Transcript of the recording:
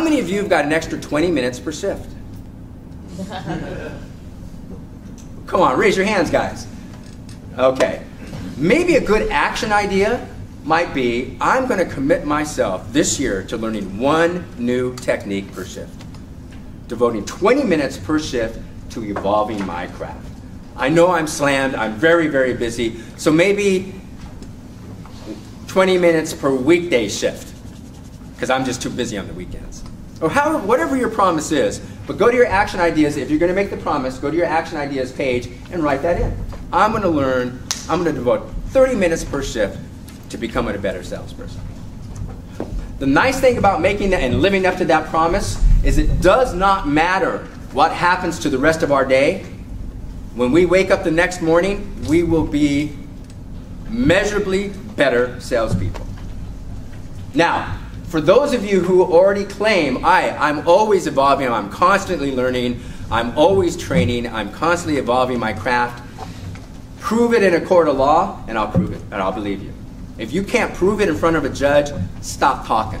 How many of you have got an extra 20 minutes per shift? Come on, raise your hands, guys. Okay. Maybe a good action idea might be I'm going to commit myself this year to learning one new technique per shift, devoting 20 minutes per shift to evolving my craft. I know I'm slammed, I'm very, very busy, so maybe 20 minutes per weekday shift, because I'm just too busy on the weekends. Or however, whatever your promise is, but go to your action ideas. If you're going to make the promise, go to your action ideas page and write that in. I'm going to learn, I'm going to devote 30 minutes per shift to becoming a better salesperson. The nice thing about making that and living up to that promise is it does not matter what happens to the rest of our day. When we wake up the next morning, we will be measurably better salespeople. Now, for those of you who already claim, I, I'm always evolving, I'm constantly learning, I'm always training, I'm constantly evolving my craft, prove it in a court of law, and I'll prove it, and I'll believe you. If you can't prove it in front of a judge, stop talking.